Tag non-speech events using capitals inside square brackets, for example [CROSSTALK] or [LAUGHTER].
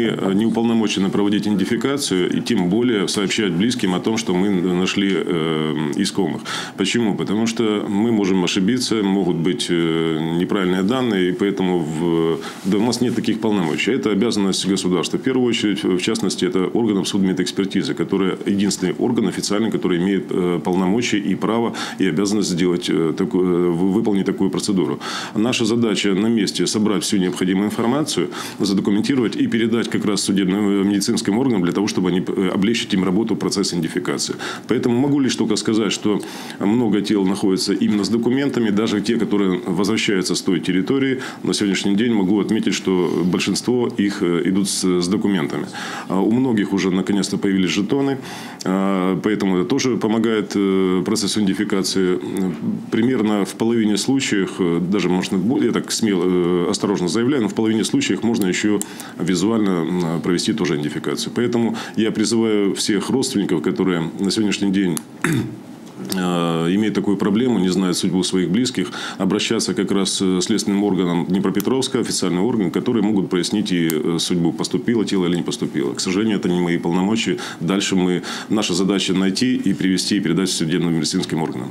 Мы не уполномочены проводить идентификацию и тем более сообщать близким о том, что мы нашли э, искомых. Почему? Потому что мы можем ошибиться, могут быть э, неправильные данные, и поэтому в, да, у нас нет таких полномочий. Это обязанность государства. В первую очередь, в частности, это органов судмедэкспертизы, который единственный орган официальный, который имеет э, полномочия и право и обязанность сделать э, такую, выполнить такую процедуру. Наша задача на месте собрать всю необходимую информацию, задокументировать и передать как раз судебным медицинским органам для того, чтобы они э, облегчить им работу процесса идентификации. Поэтому могу лишь только сказать, что много тел находится именно с документами, даже те, которые возвращаются с той территории. На сегодняшний день могу отметить, что большинство их э, идут с, с документами. А у многих уже наконец-то появились жетоны, а, поэтому это тоже помогает э, процессу идентификации. Примерно в половине случаев, даже можно, я так смело, осторожно заявляю, но в половине случаев можно еще визуально провести тоже идентификацию. Поэтому я призываю всех родственников, которые на сегодняшний день [CLEARS THROAT] э, имеют такую проблему, не знают судьбу своих близких, обращаться как раз к следственным органам Днепропетровска, официальный орган, которые могут прояснить и э, судьбу, поступило тело или не поступило. К сожалению, это не мои полномочия. Дальше мы, наша задача найти и привести и передать судебно-медицинским органам.